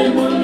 All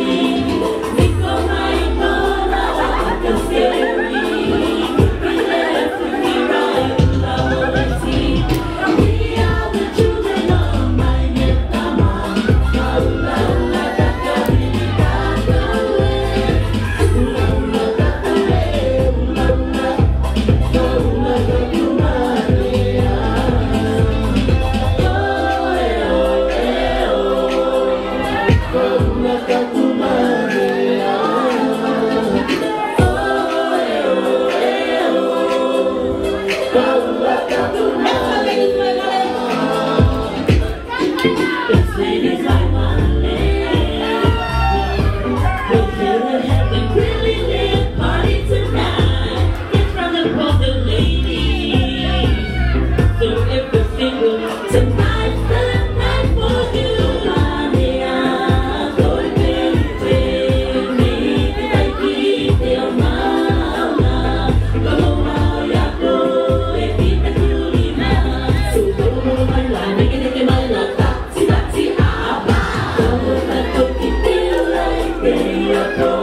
right, ladies